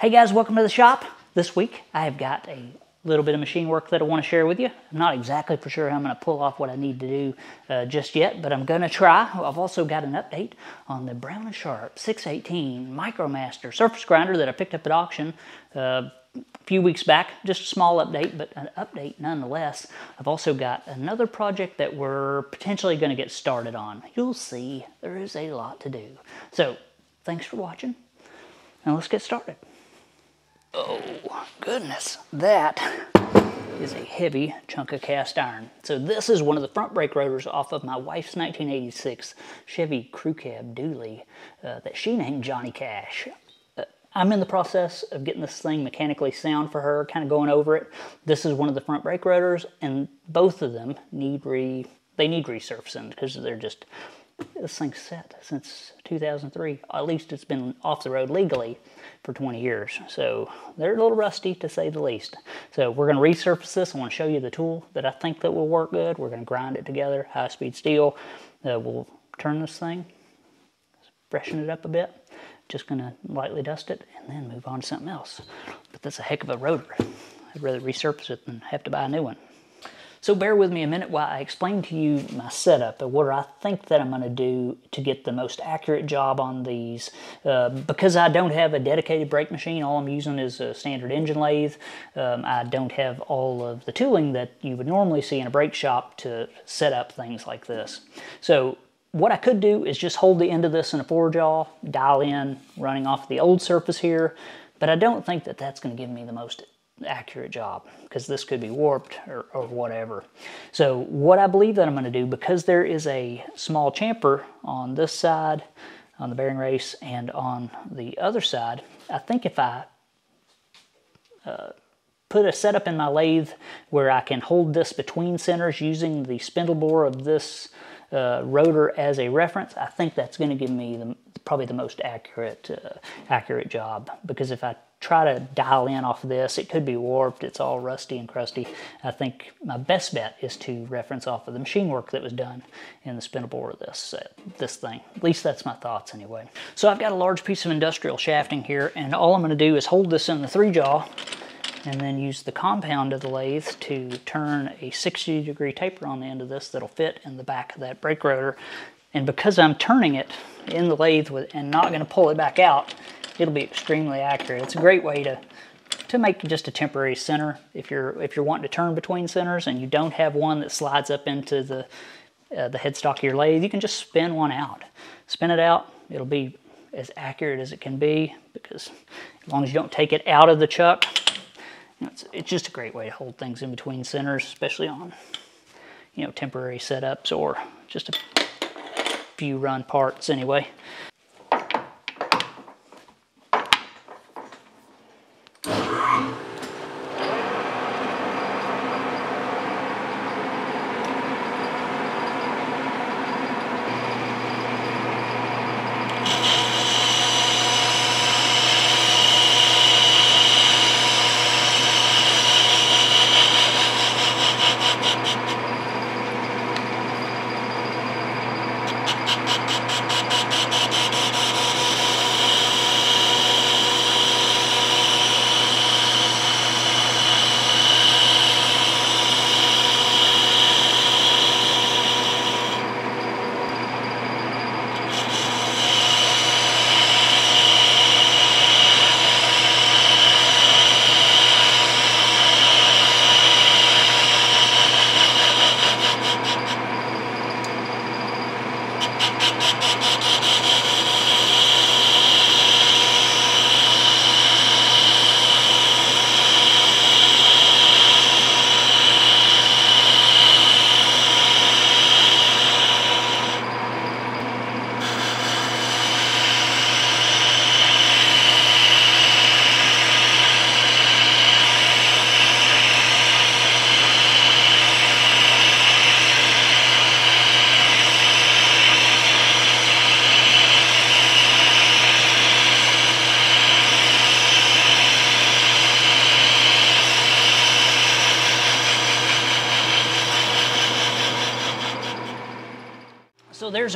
Hey guys, welcome to the shop. This week I have got a little bit of machine work that I want to share with you. I'm not exactly for sure how I'm going to pull off what I need to do uh, just yet, but I'm going to try. I've also got an update on the Brown & Sharpe 618 Micromaster surface grinder that I picked up at auction uh, a few weeks back. Just a small update, but an update nonetheless. I've also got another project that we're potentially going to get started on. You'll see there is a lot to do. So thanks for watching, and let's get started. Oh, goodness. That is a heavy chunk of cast iron. So this is one of the front brake rotors off of my wife's 1986 Chevy Crew Cab dually uh, that she named Johnny Cash. Uh, I'm in the process of getting this thing mechanically sound for her, kind of going over it. This is one of the front brake rotors, and both of them need re they need resurfacing because they're just this thing's set since 2003. At least it's been off the road legally for 20 years. So they're a little rusty to say the least. So we're going to resurface this. I want to show you the tool that I think that will work good. We're going to grind it together, high speed steel. Uh, we'll turn this thing, freshen it up a bit. Just going to lightly dust it and then move on to something else. But that's a heck of a rotor. I'd rather resurface it than have to buy a new one. So bear with me a minute while I explain to you my setup and what I think that I'm going to do to get the most accurate job on these. Uh, because I don't have a dedicated brake machine, all I'm using is a standard engine lathe. Um, I don't have all of the tooling that you would normally see in a brake shop to set up things like this. So what I could do is just hold the end of this in a four jaw, dial in, running off the old surface here, but I don't think that that's going to give me the most accurate job because this could be warped or, or, whatever. So what I believe that I'm going to do, because there is a small chamfer on this side, on the bearing race, and on the other side, I think if I uh, put a setup in my lathe where I can hold this between centers using the spindle bore of this uh, rotor as a reference, I think that's going to give me the, probably the most accurate uh, accurate job because if I try to dial in off of this. It could be warped. It's all rusty and crusty. I think my best bet is to reference off of the machine work that was done in the spindle of this, uh, this thing. At least that's my thoughts anyway. So I've got a large piece of industrial shafting here and all I'm going to do is hold this in the three jaw and then use the compound of the lathe to turn a 60 degree taper on the end of this that'll fit in the back of that brake rotor. And because I'm turning it in the lathe with, and not going to pull it back out, it'll be extremely accurate. It's a great way to to make just a temporary center if you're if you're wanting to turn between centers and you don't have one that slides up into the uh, the headstock of your lathe, you can just spin one out. Spin it out, it'll be as accurate as it can be because as long as you don't take it out of the chuck, it's, it's just a great way to hold things in between centers, especially on you know temporary setups or just a few run parts anyway.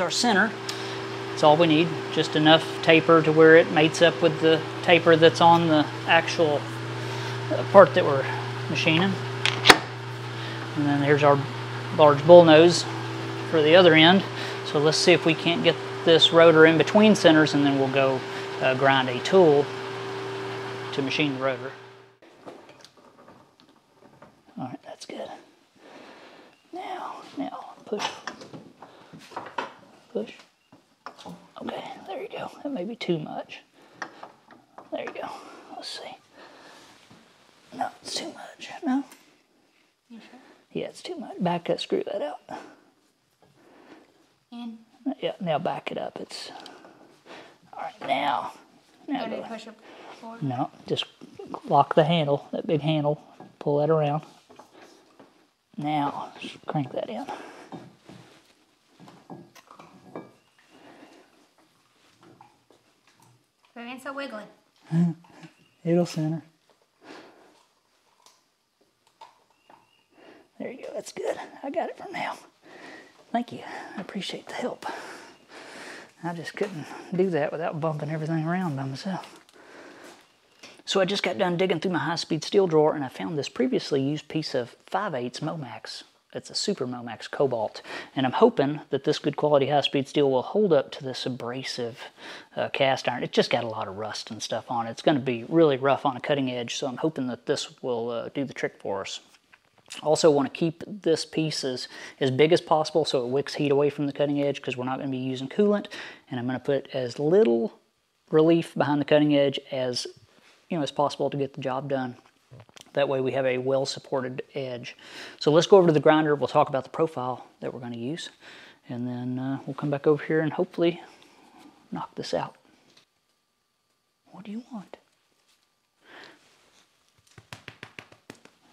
Our center. That's all we need, just enough taper to where it mates up with the taper that's on the actual uh, part that we're machining. And then there's our large bull nose for the other end. So let's see if we can't get this rotor in between centers and then we'll go uh, grind a tool to machine the rotor. All right, that's good. Now, now, push, push. Okay, there you go. That may be too much. There you go. Let's see. No, it's too much. No? You sure? Yeah, it's too much. Back up, screw that out. In. Yeah, now back it up. It's all right now. Now go. push it forward. No, just lock the handle, that big handle. Pull that around. Now, just crank that in. Vivian, stop wiggling. It'll center. There you go. That's good. I got it for now. Thank you. I appreciate the help. I just couldn't do that without bumping everything around by myself. So I just got done digging through my high-speed steel drawer and I found this previously used piece of 5 8 Momax. It's a Super Momax Cobalt. And I'm hoping that this good quality high-speed steel will hold up to this abrasive uh, cast iron. It just got a lot of rust and stuff on it. It's going to be really rough on a cutting edge, so I'm hoping that this will uh, do the trick for us. Also want to keep this piece as, as big as possible so it wicks heat away from the cutting edge because we're not going to be using coolant. And I'm going to put as little relief behind the cutting edge as you know as possible to get the job done. That way we have a well-supported edge. So let's go over to the grinder. We'll talk about the profile that we're going to use. And then uh, we'll come back over here and hopefully knock this out. What do you want?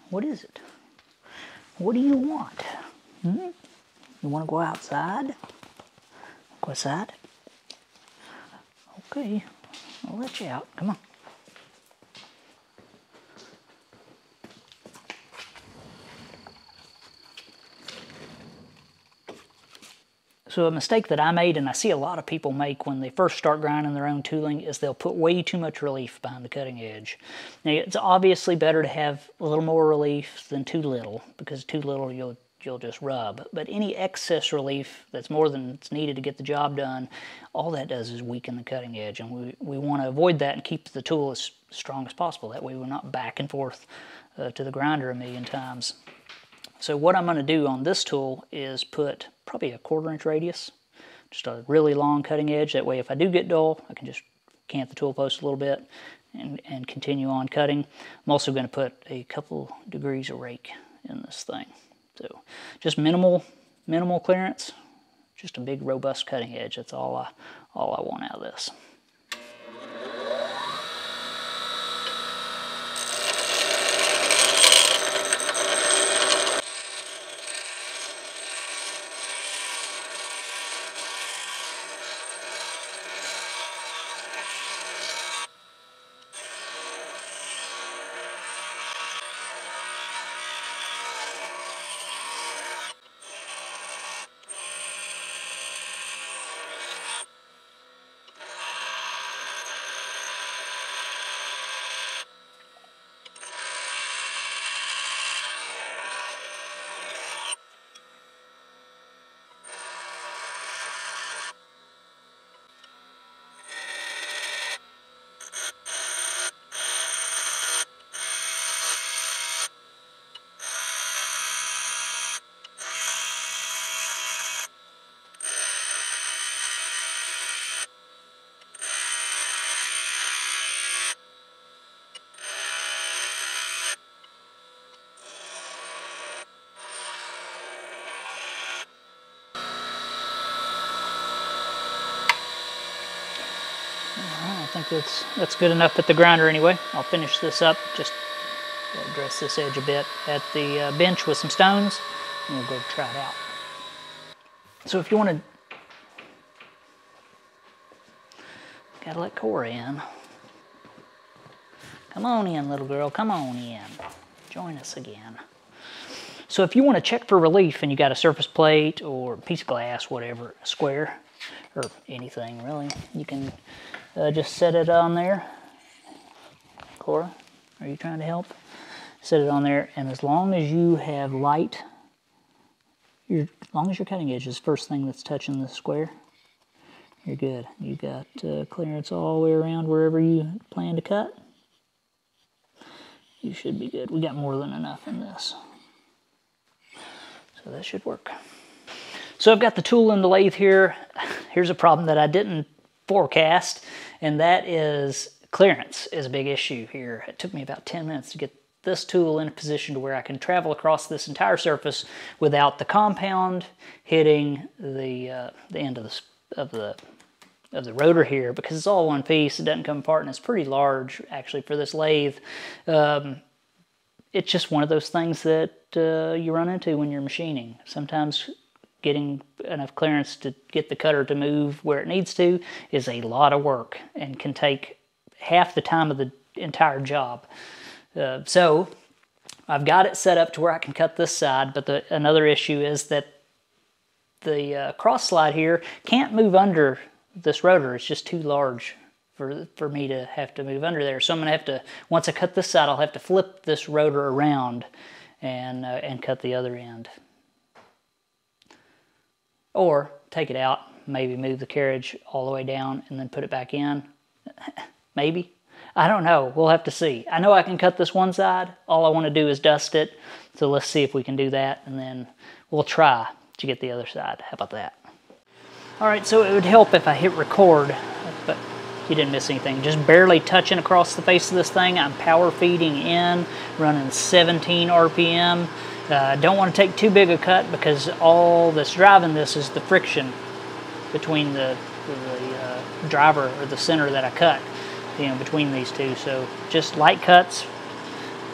What is it? What do you want? Hmm? You want to go outside? Go outside? Okay, I'll let you out. Come on. So a mistake that I made, and I see a lot of people make when they first start grinding their own tooling, is they'll put way too much relief behind the cutting edge. Now it's obviously better to have a little more relief than too little, because too little you'll you'll just rub. But any excess relief that's more than it's needed to get the job done, all that does is weaken the cutting edge, and we, we want to avoid that and keep the tool as strong as possible. That way we're not back and forth uh, to the grinder a million times. So what I'm going to do on this tool is put probably a quarter inch radius, just a really long cutting edge. That way if I do get dull, I can just cant the tool post a little bit and, and continue on cutting. I'm also going to put a couple degrees of rake in this thing. So just minimal, minimal clearance, just a big robust cutting edge. That's all I, all I want out of this. I think that's that's good enough at the grinder anyway. I'll finish this up, just dress this edge a bit at the uh, bench with some stones, and we'll go try it out. So if you want to, gotta let Cora in. Come on in, little girl. Come on in. Join us again. So if you want to check for relief and you got a surface plate or a piece of glass, whatever, a square, or anything really, you can uh, just set it on there Cora, are you trying to help? Set it on there, and as long as you have light, your, as long as your cutting edge is first thing that's touching the square, you're good. You got uh, clearance all the way around wherever you plan to cut. You should be good. We got more than enough in this. So that should work. So I've got the tool in the lathe here. Here's a problem that I didn't forecast, and that is clearance is a big issue here. It took me about 10 minutes to get this tool in a position to where I can travel across this entire surface without the compound hitting the, uh, the end of the, of the of the rotor here because it's all one piece. It doesn't come apart and it's pretty large actually for this lathe. Um, it's just one of those things that uh, you run into when you're machining. Sometimes getting enough clearance to get the cutter to move where it needs to is a lot of work and can take half the time of the entire job. Uh, so I've got it set up to where I can cut this side, but the, another issue is that the uh, cross slide here can't move under this rotor. It's just too large for, for me to have to move under there. So I'm to have to, once I cut this side, I'll have to flip this rotor around and, uh, and cut the other end. Or take it out, maybe move the carriage all the way down and then put it back in. maybe. I don't know. We'll have to see. I know I can cut this one side. All I want to do is dust it. So let's see if we can do that and then we'll try to get the other side. How about that? All right, so it would help if I hit record, but you didn't miss anything. Just barely touching across the face of this thing. I'm power feeding in, running 17 RPM. Uh, don't want to take too big a cut because all that's driving this is the friction between the, the uh, driver or the center that I cut, you know, between these two. So just light cuts,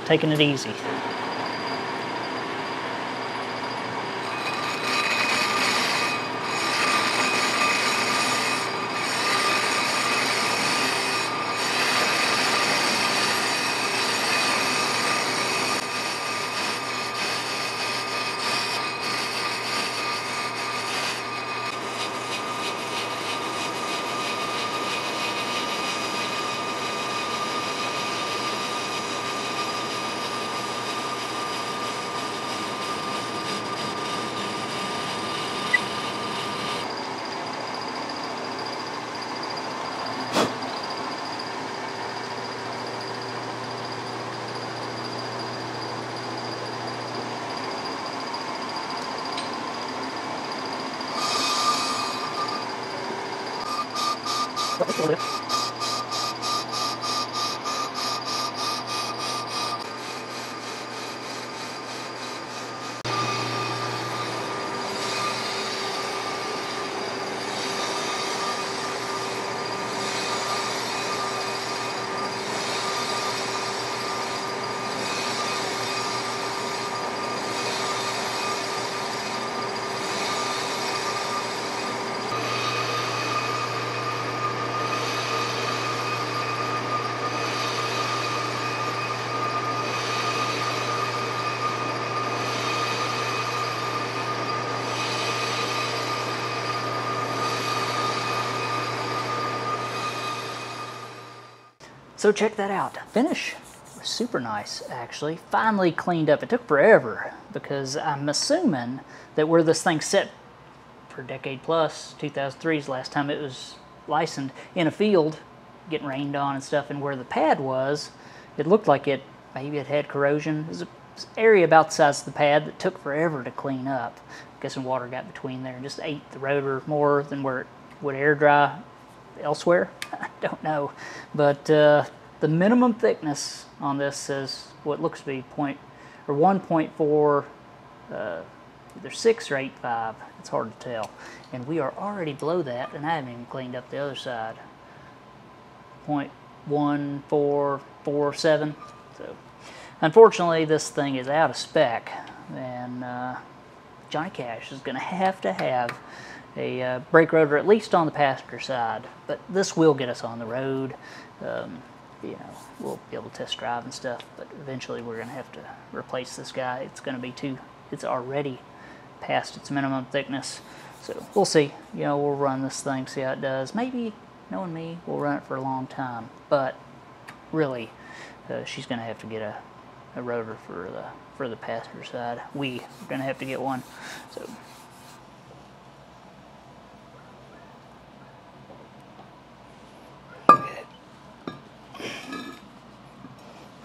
taking it easy. So check that out. Finish super nice actually. Finally cleaned up. It took forever because I'm assuming that where this thing set for decade plus, 2003 is last time it was licensed, in a field, getting rained on and stuff, and where the pad was, it looked like it, maybe it had corrosion. It was an area about the size of the pad that took forever to clean up. I guess some water got between there and just ate the rotor more than where it would air dry elsewhere. I don't know. But uh, the minimum thickness on this is what looks to be point or 1.4, uh, either 6 or 8.5. It's hard to tell. And we are already below that, and I haven't even cleaned up the other side. 0.1447. So, unfortunately, this thing is out of spec, and uh, Johnny Cash is going to have to have a uh, brake rotor at least on the passenger side. But this will get us on the road. Um, you know, we'll be able to test drive and stuff, but eventually we're going to have to replace this guy. It's going to be too, it's already past its minimum thickness. So we'll see. You know, we'll run this thing, see how it does. Maybe, knowing me, we'll run it for a long time. But really, uh, she's going to have to get a, a rotor for the for the passenger side. We are going to have to get one. So.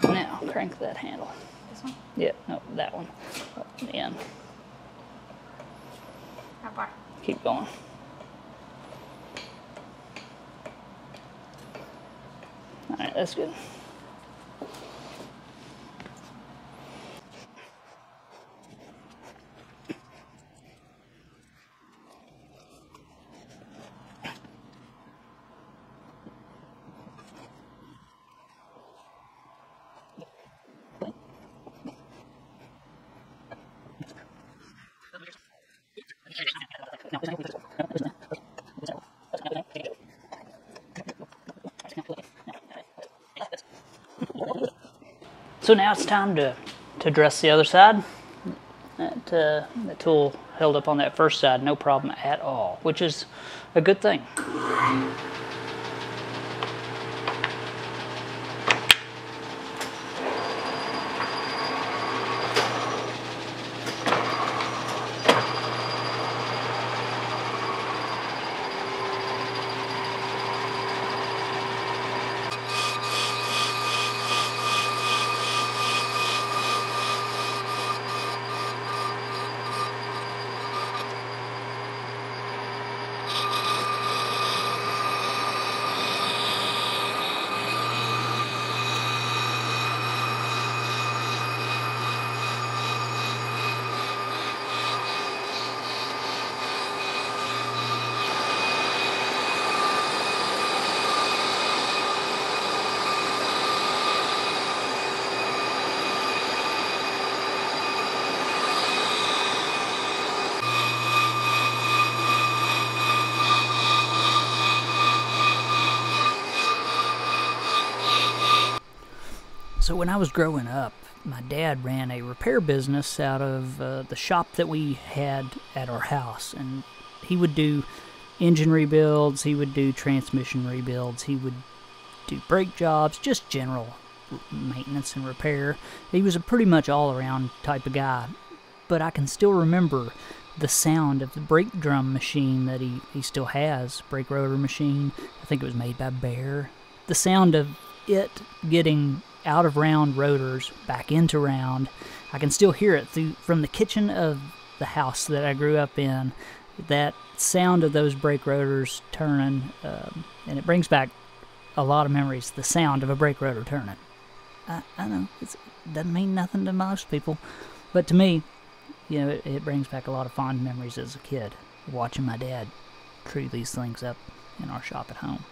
Now crank that handle. This one? Yeah, no, that one. Oh, Up end. How far? Keep going. All right, that's good. So now it's time to, to dress the other side. That, uh, that tool held up on that first side, no problem at all, which is a good thing. When I was growing up, my dad ran a repair business out of uh, the shop that we had at our house, and he would do engine rebuilds, he would do transmission rebuilds, he would do brake jobs, just general maintenance and repair. He was a pretty much all-around type of guy. But I can still remember the sound of the brake drum machine that he, he still has, brake rotor machine. I think it was made by Bear. The sound of it getting out of round rotors back into round. I can still hear it through from the kitchen of the house that I grew up in. That sound of those brake rotors turning, um, and it brings back a lot of memories. The sound of a brake rotor turning. I, I know it doesn't mean nothing to most people, but to me, you know, it, it brings back a lot of fond memories as a kid, watching my dad tree these things up in our shop at home.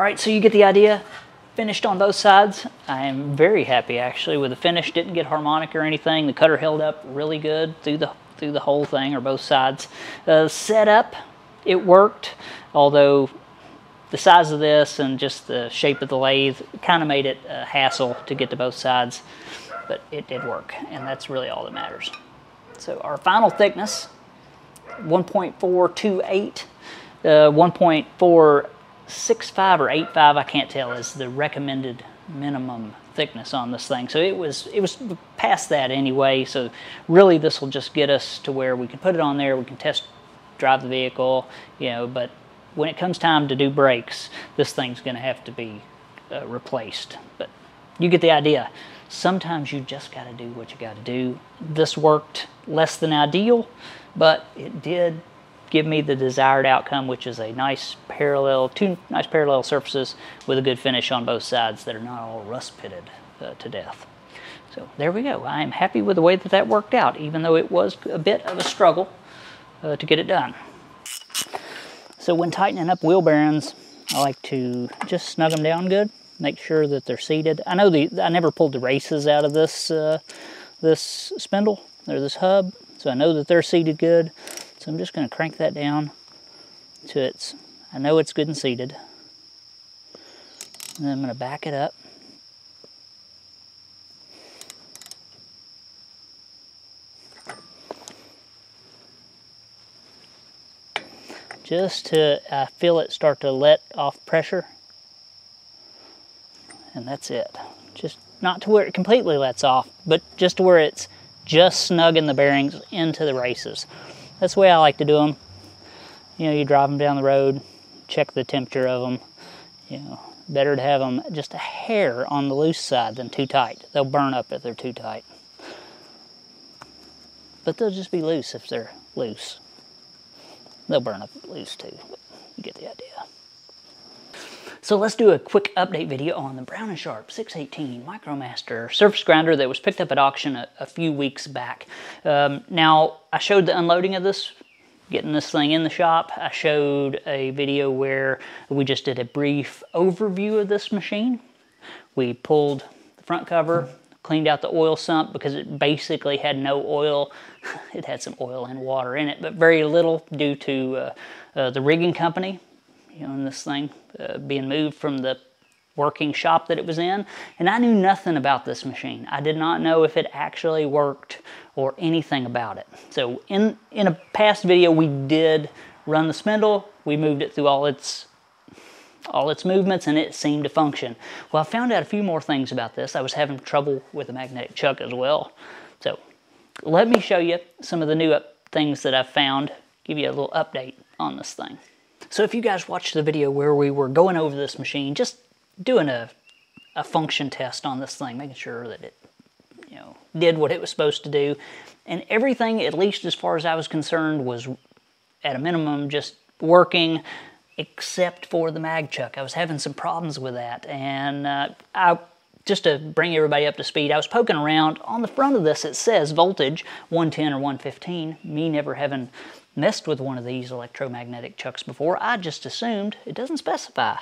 All right, so you get the idea. Finished on both sides. I am very happy actually with the finish. Didn't get harmonic or anything. The cutter held up really good through the through the whole thing or both sides. Uh, setup, it worked. Although the size of this and just the shape of the lathe kind of made it a hassle to get to both sides, but it did work, and that's really all that matters. So our final thickness, 1.428, uh, 1.4 six five or eight five, I can't tell, is the recommended minimum thickness on this thing. So it was it was past that anyway. So really, this will just get us to where we can put it on there. We can test drive the vehicle, you know. But when it comes time to do brakes, this thing's going to have to be uh, replaced. But you get the idea. Sometimes you just got to do what you got to do. This worked less than ideal, but it did give me the desired outcome, which is a nice parallel, two nice parallel surfaces with a good finish on both sides that are not all rust pitted uh, to death. So there we go. I am happy with the way that that worked out, even though it was a bit of a struggle uh, to get it done. So when tightening up wheel bearings, I like to just snug them down good, make sure that they're seated. I know the I never pulled the races out of this uh, this spindle or this hub, so I know that they're seated good. So I'm just going to crank that down to its. I know it's good and seated. And then I'm going to back it up. just to uh, feel it start to let off pressure. And that's it. Just not to where it completely lets off, but just to where it's just snugging the bearings into the races. That's the way I like to do them. You know, you drive them down the road, check the temperature of them. You know, better to have them just a hair on the loose side than too tight. They'll burn up if they're too tight. But they'll just be loose if they're loose. They'll burn up loose too, you get the idea. So let's do a quick update video on the Brown & Sharpe 618 Micromaster surface grinder that was picked up at auction a, a few weeks back. Um, now, I showed the unloading of this, getting this thing in the shop. I showed a video where we just did a brief overview of this machine. We pulled the front cover, cleaned out the oil sump because it basically had no oil. It had some oil and water in it, but very little due to uh, uh, the rigging company, you know, in this thing uh, being moved from the working shop that it was in. And I knew nothing about this machine. I did not know if it actually worked or anything about it. So in, in a past video, we did run the spindle. We moved it through all its all its movements and it seemed to function. Well, I found out a few more things about this. I was having trouble with the magnetic chuck as well. So let me show you some of the new things that I've found, give you a little update on this thing. So if you guys watched the video where we were going over this machine, just doing a, a function test on this thing, making sure that it you know, did what it was supposed to do. And everything, at least as far as I was concerned, was at a minimum just working except for the mag chuck. I was having some problems with that, and uh, I just to bring everybody up to speed, I was poking around. On the front of this, it says voltage 110 or 115. Me never having messed with one of these electromagnetic chucks before, I just assumed it doesn't specify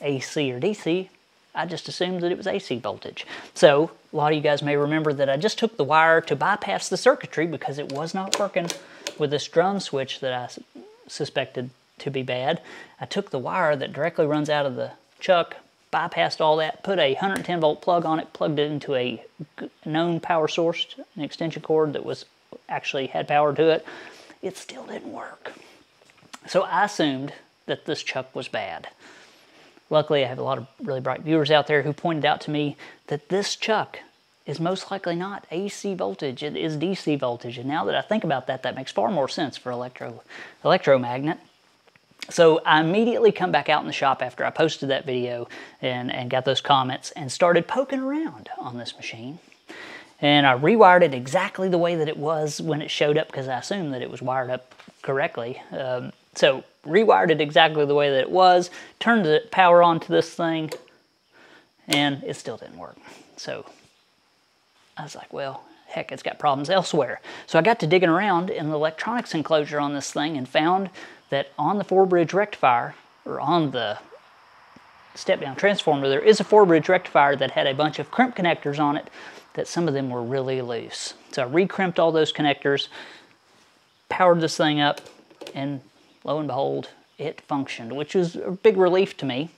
AC or DC. I just assumed that it was AC voltage. So, a lot of you guys may remember that I just took the wire to bypass the circuitry because it was not working with this drum switch that I suspected to be bad. I took the wire that directly runs out of the chuck, bypassed all that, put a 110 volt plug on it, plugged it into a known power source, an extension cord that was actually had power to it. It still didn't work. So I assumed that this chuck was bad. Luckily, I have a lot of really bright viewers out there who pointed out to me that this chuck is most likely not AC voltage, it is DC voltage. And now that I think about that, that makes far more sense for electro electromagnet. So I immediately come back out in the shop after I posted that video and, and got those comments and started poking around on this machine. And I rewired it exactly the way that it was when it showed up because I assumed that it was wired up correctly. Um, so rewired it exactly the way that it was, turned the power on to this thing, and it still didn't work. So I was like, well, heck, it's got problems elsewhere. So I got to digging around in the electronics enclosure on this thing and found that on the four bridge rectifier, or on the step down transformer, there is a four bridge rectifier that had a bunch of crimp connectors on it that some of them were really loose. So I re-crimped all those connectors, powered this thing up, and lo and behold, it functioned, which was a big relief to me.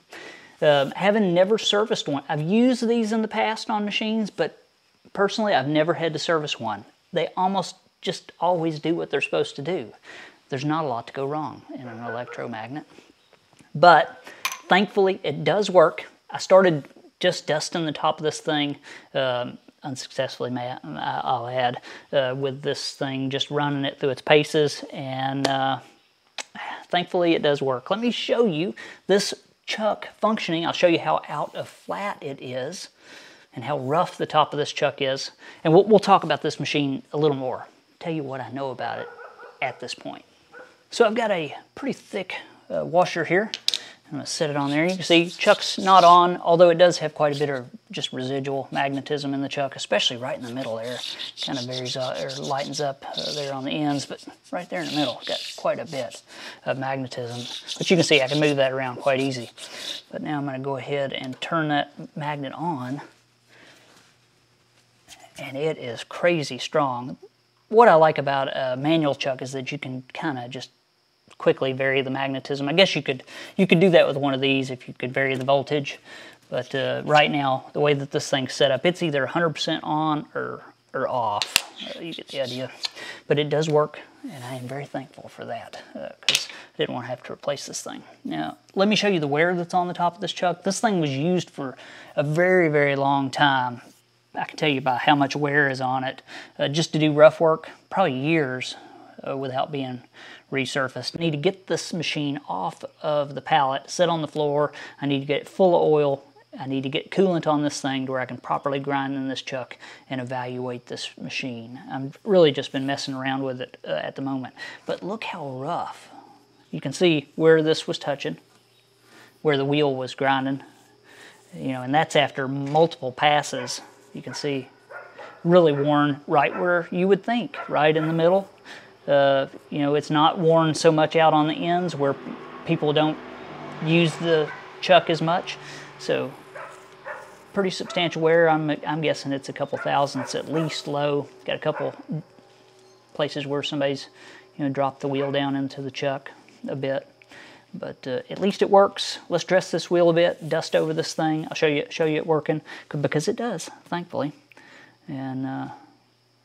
Uh, having never serviced one, I've used these in the past on machines, but personally, I've never had to service one. They almost just always do what they're supposed to do there's not a lot to go wrong in an electromagnet. But thankfully, it does work. I started just dusting the top of this thing, um, unsuccessfully, may I'll add, uh, with this thing, just running it through its paces, and uh, thankfully it does work. Let me show you this chuck functioning. I'll show you how out of flat it is and how rough the top of this chuck is. And we'll, we'll talk about this machine a little more, tell you what I know about it at this point. So I've got a pretty thick uh, washer here. I'm gonna set it on there. You can see chuck's not on, although it does have quite a bit of just residual magnetism in the chuck, especially right in the middle there. Kind of varies uh, or lightens up uh, there on the ends, but right there in the middle, got quite a bit of magnetism. But you can see I can move that around quite easy. But now I'm gonna go ahead and turn that magnet on and it is crazy strong. What I like about a manual chuck is that you can kind of just quickly vary the magnetism. I guess you could you could do that with one of these if you could vary the voltage. But uh, right now, the way that this thing's set up, it's either 100% on or, or off. Uh, you get the idea. But it does work, and I am very thankful for that because uh, I didn't want to have to replace this thing. Now, let me show you the wear that's on the top of this chuck. This thing was used for a very, very long time. I can tell you by how much wear is on it. Uh, just to do rough work, probably years uh, without being resurfaced. I need to get this machine off of the pallet, sit on the floor. I need to get it full of oil. I need to get coolant on this thing to where I can properly grind in this chuck and evaluate this machine. I've really just been messing around with it uh, at the moment. But look how rough. You can see where this was touching, where the wheel was grinding. You know, and that's after multiple passes you can see really worn right where you would think, right in the middle. Uh, you know, it's not worn so much out on the ends where people don't use the chuck as much. So pretty substantial wear. I'm, I'm guessing it's a couple thousandths at least low. Got a couple places where somebody's, you know, dropped the wheel down into the chuck a bit. But uh, at least it works. Let's dress this wheel a bit, dust over this thing. I'll show you show you it working because it does, thankfully. And uh,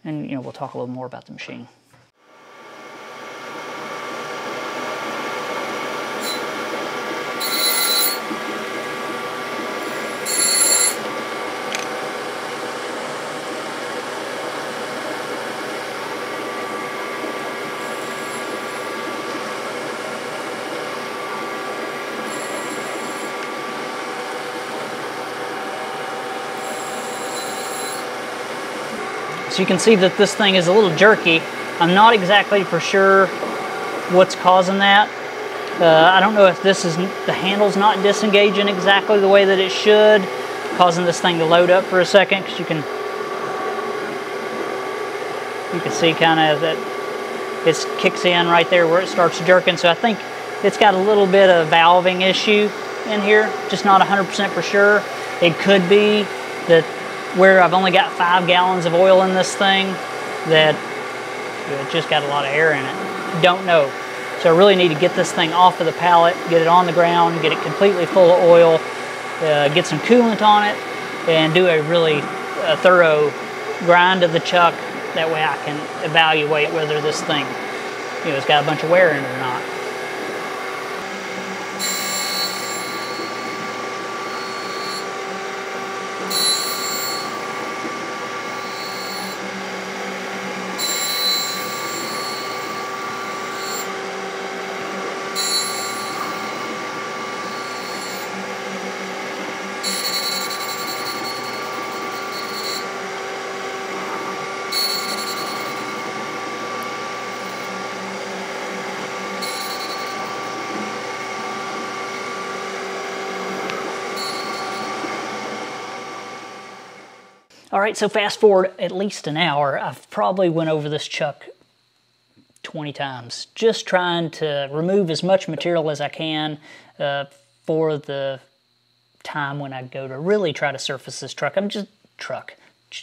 and you know we'll talk a little more about the machine. You can see that this thing is a little jerky. I'm not exactly for sure what's causing that. Uh, I don't know if this is the handle's not disengaging exactly the way that it should, causing this thing to load up for a second because you can you can see kind of that it kicks in right there where it starts jerking. So I think it's got a little bit of valving issue in here, just not 100% for sure. It could be that where I've only got five gallons of oil in this thing that it just got a lot of air in it. Don't know. So I really need to get this thing off of the pallet, get it on the ground, get it completely full of oil, uh, get some coolant on it, and do a really thorough grind of the chuck. That way I can evaluate whether this thing, you know, has got a bunch of wear in it or not. All right, so fast forward at least an hour. I've probably went over this chuck 20 times, just trying to remove as much material as I can uh, for the time when I go to really try to surface this truck. I'm just truck.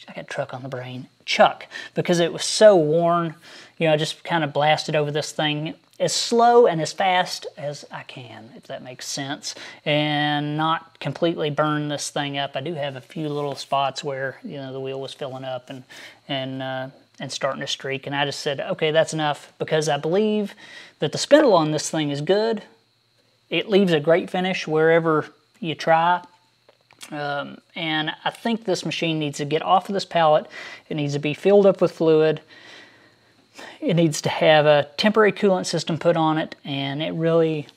I got truck on the brain. Chuck, because it was so worn. You know, I just kind of blasted over this thing as slow and as fast as I can, if that makes sense, and not completely burn this thing up. I do have a few little spots where you know the wheel was filling up and and uh, and starting to streak, and I just said, okay, that's enough because I believe that the spindle on this thing is good. It leaves a great finish wherever you try. Um, and I think this machine needs to get off of this pallet. It needs to be filled up with fluid it needs to have a temporary coolant system put on it, and it really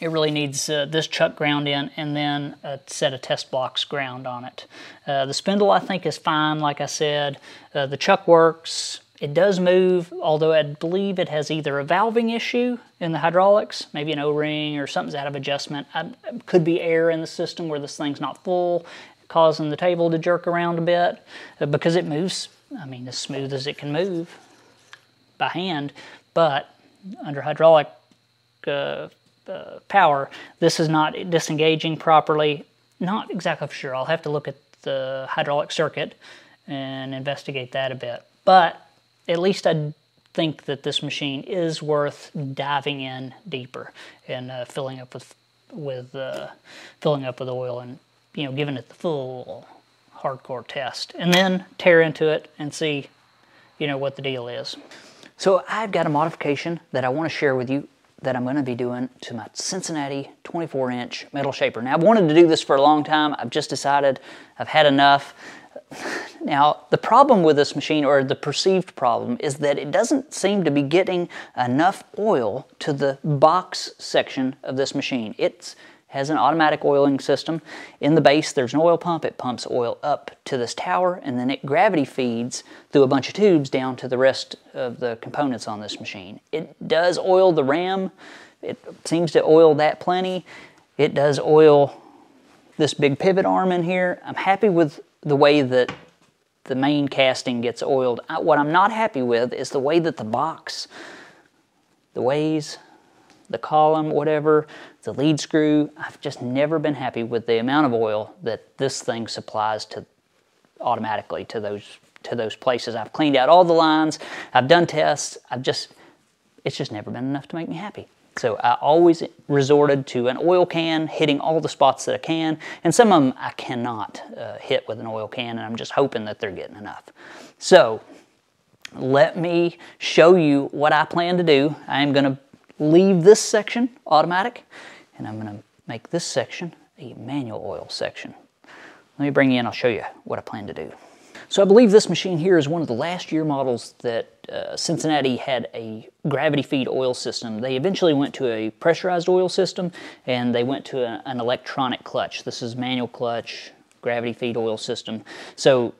it really needs uh, this chuck ground in and then a set of test blocks ground on it. Uh, the spindle I think is fine, like I said. Uh, the chuck works. It does move, although I believe it has either a valving issue in the hydraulics, maybe an O-ring or something's out of adjustment. I, could be air in the system where this thing's not full, causing the table to jerk around a bit uh, because it moves, I mean, as smooth as it can move by hand, but under hydraulic uh, uh, power, this is not disengaging properly. Not exactly sure. I'll have to look at the hydraulic circuit and investigate that a bit. But at least I think that this machine is worth diving in deeper and uh, filling up with with uh, filling up with oil and you know giving it the full hardcore test and then tear into it and see you know what the deal is. So I've got a modification that I want to share with you that I'm going to be doing to my Cincinnati 24 inch metal shaper. Now I've wanted to do this for a long time. I've just decided I've had enough. Now, the problem with this machine, or the perceived problem, is that it doesn't seem to be getting enough oil to the box section of this machine. It has an automatic oiling system. In the base, there's an oil pump. It pumps oil up to this tower, and then it gravity feeds through a bunch of tubes down to the rest of the components on this machine. It does oil the ram. It seems to oil that plenty. It does oil this big pivot arm in here. I'm happy with the way that the main casting gets oiled. What I'm not happy with is the way that the box, the ways, the column, whatever, the lead screw, I've just never been happy with the amount of oil that this thing supplies to automatically to those to those places. I've cleaned out all the lines, I've done tests, I've just it's just never been enough to make me happy. So I always resorted to an oil can, hitting all the spots that I can, and some of them I cannot uh, hit with an oil can, and I'm just hoping that they're getting enough. So let me show you what I plan to do. I am going to leave this section automatic, and I'm going to make this section a manual oil section. Let me bring you in, I'll show you what I plan to do. So I believe this machine here is one of the last year models that uh, Cincinnati had a gravity feed oil system. They eventually went to a pressurized oil system and they went to a, an electronic clutch. This is manual clutch, gravity feed oil system. So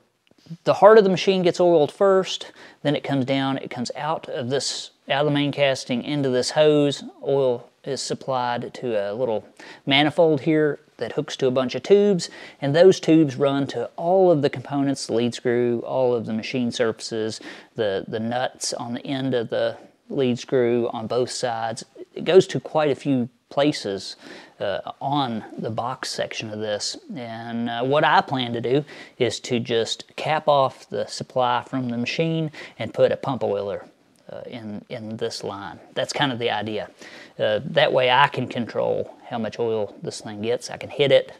the heart of the machine gets oiled first, then it comes down, it comes out of this, out of the main casting into this hose. Oil is supplied to a little manifold here that hooks to a bunch of tubes, and those tubes run to all of the components, the lead screw, all of the machine surfaces, the, the nuts on the end of the lead screw on both sides. It goes to quite a few places uh, on the box section of this. And uh, what I plan to do is to just cap off the supply from the machine and put a pump oiler uh, in, in this line. That's kind of the idea. Uh, that way I can control how much oil this thing gets. I can hit it,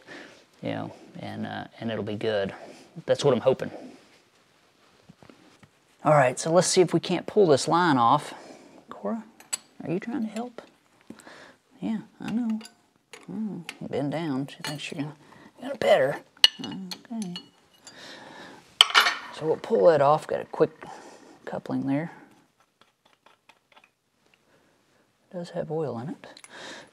you know, and, uh, and it'll be good. That's what I'm hoping. All right, so let's see if we can't pull this line off. Cora, are you trying to help? Yeah, I know. Oh, bend down. She thinks you're gonna, gonna pet her. Okay. So we'll pull that off. Got a quick coupling there. It does have oil in it.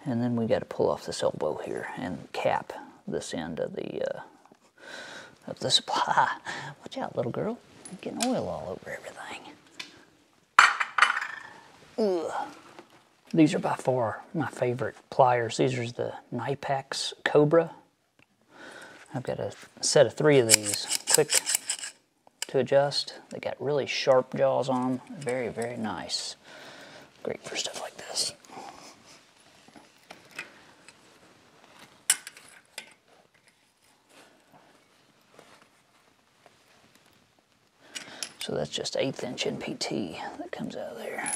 And then we got to pull off this elbow here and cap this end of the uh, of the supply. Watch out, little girl. You're getting oil all over everything. Ugh. These are by far my favorite pliers. These are the Knipex Cobra. I've got a set of three of these. Quick to adjust. They got really sharp jaws on them. Very, very nice. Great for stuff like this. So that's just eighth inch NPT that comes out of there.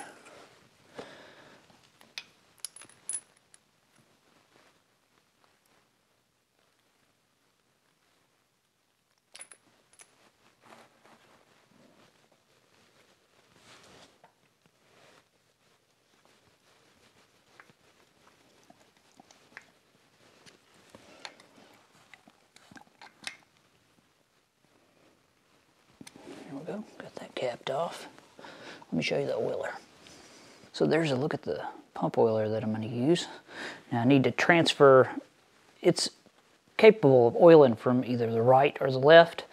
Go. Got that capped off. Let me show you the oiler. So there's a look at the pump oiler that I'm going to use. Now I need to transfer, it's capable of oiling from either the right or the left,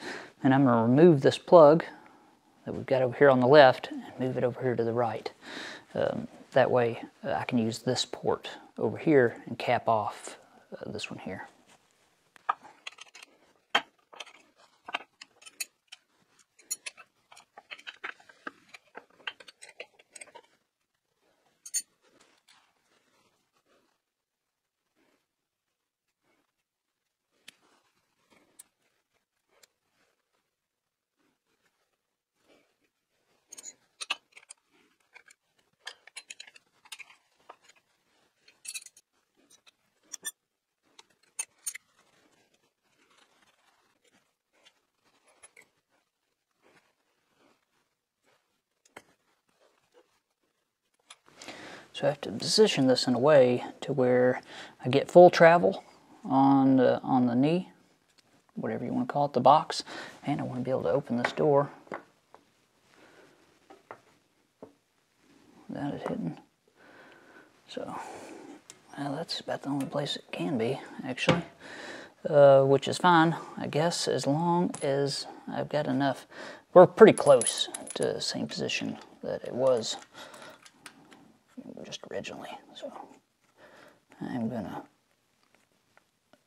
and I'm going to remove this plug that we've got over here on the left and move it over here to the right. Um, that way I can use this port over here and cap off uh, this one here. So I have to position this in a way to where I get full travel on the, on the knee, whatever you want to call it, the box, and I want to be able to open this door without it hitting. So well, that's about the only place it can be, actually, uh, which is fine, I guess, as long as I've got enough. We're pretty close to the same position that it was just originally. So I'm gonna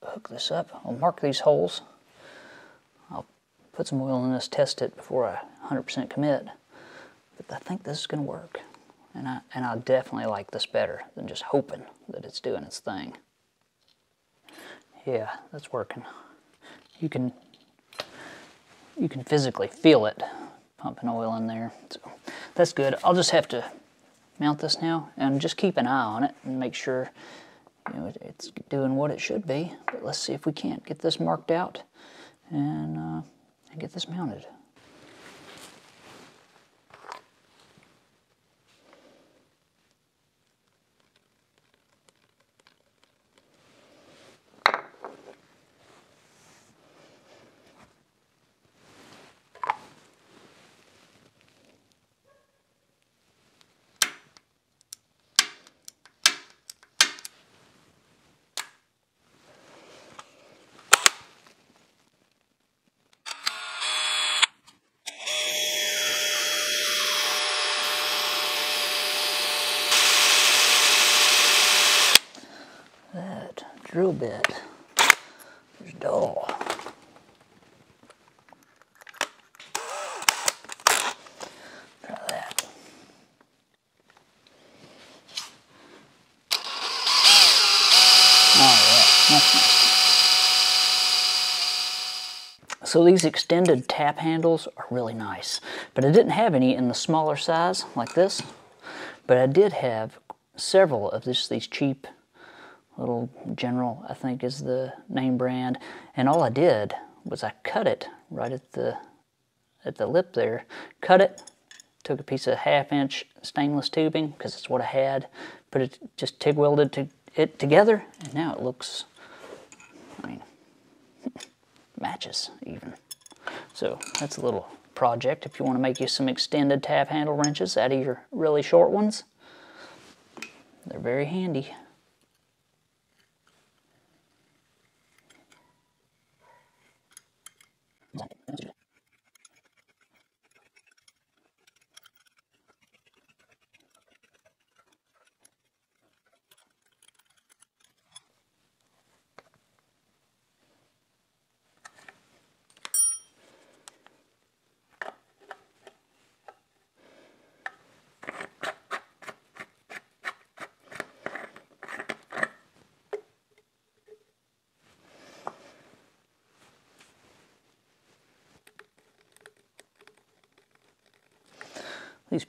hook this up. I'll mark these holes. I'll put some oil in this, test it before I 100% commit. But I think this is gonna work. And I, and I definitely like this better than just hoping that it's doing its thing. Yeah, that's working. You can you can physically feel it pumping oil in there. So that's good. I'll just have to mount this now and just keep an eye on it and make sure you know, it's doing what it should be. But let's see if we can't get this marked out and, uh, and get this mounted. Drill bit dull. Try that. Nice. So these extended tap handles are really nice, but I didn't have any in the smaller size like this, but I did have several of this, these cheap little general I think is the name brand. And all I did was I cut it right at the at the lip there. Cut it took a piece of half inch stainless tubing because it's what I had put it just TIG welded to it together and now it looks I mean matches even. So that's a little project. If you want to make you some extended tap handle wrenches out of your really short ones they're very handy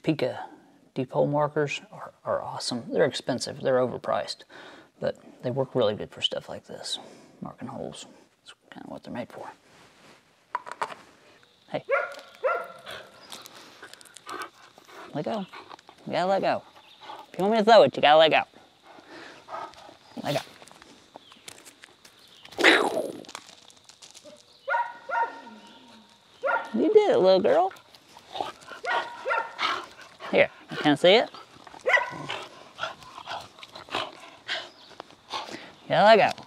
Pica deep hole markers are, are awesome. They're expensive, they're overpriced, but they work really good for stuff like this, marking holes. That's kind of what they're made for. Hey. Let go. You gotta let go. If you want me to throw it, you gotta let go. Let go. You did it, little girl. Here, can I see it? Yeah, let go.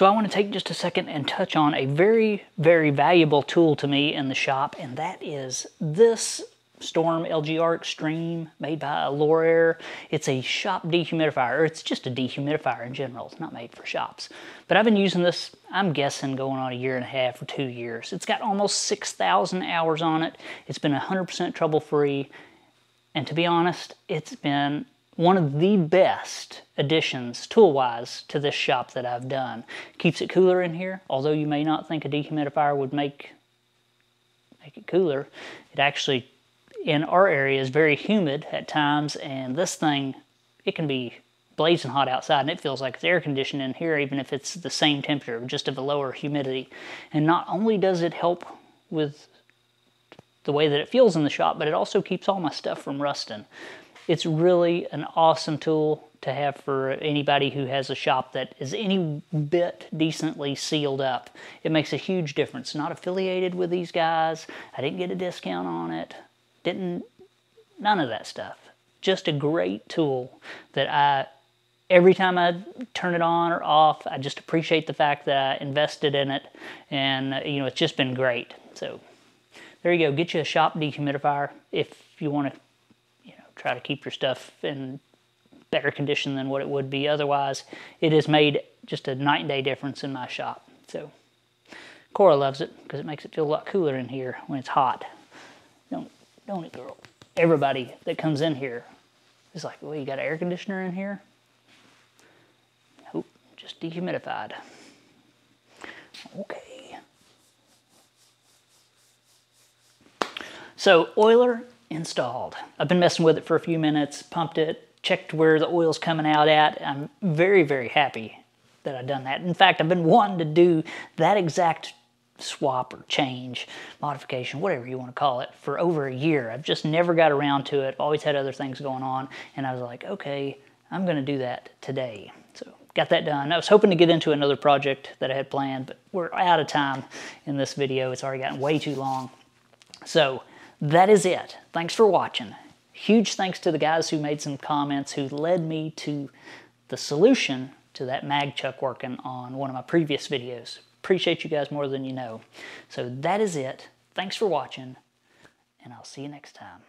So I want to take just a second and touch on a very, very valuable tool to me in the shop, and that is this Storm LGR Extreme made by AlorAir. It's a shop dehumidifier, it's just a dehumidifier in general. It's not made for shops. But I've been using this, I'm guessing, going on a year and a half or two years. It's got almost 6,000 hours on it. It's been 100% trouble-free. And to be honest, it's been one of the best additions, tool-wise, to this shop that I've done. Keeps it cooler in here, although you may not think a dehumidifier would make make it cooler. It actually in our area is very humid at times, and this thing, it can be blazing hot outside, and it feels like it's air conditioned in here, even if it's the same temperature, just of a lower humidity. And not only does it help with the way that it feels in the shop, but it also keeps all my stuff from rusting. It's really an awesome tool to have for anybody who has a shop that is any bit decently sealed up. It makes a huge difference. Not affiliated with these guys. I didn't get a discount on it. Didn't, none of that stuff. Just a great tool that I, every time I turn it on or off, I just appreciate the fact that I invested in it. And, you know, it's just been great. So there you go. Get you a shop dehumidifier if you want to, try to keep your stuff in better condition than what it would be otherwise. It has made just a night and day difference in my shop. So Cora loves it because it makes it feel a lot cooler in here when it's hot don't don't it, girl? Everybody that comes in here is like, well, you got an air conditioner in here? Nope, just dehumidified. Okay. So, oiler installed. I've been messing with it for a few minutes, pumped it, checked where the oil's coming out at. I'm very, very happy that I've done that. In fact, I've been wanting to do that exact swap or change, modification, whatever you want to call it, for over a year. I've just never got around to it. Always had other things going on, and I was like, okay, I'm going to do that today. So got that done. I was hoping to get into another project that I had planned, but we're out of time in this video. It's already gotten way too long. So that is it. Thanks for watching. Huge thanks to the guys who made some comments who led me to the solution to that mag chuck working on one of my previous videos. Appreciate you guys more than you know. So that is it. Thanks for watching, and I'll see you next time.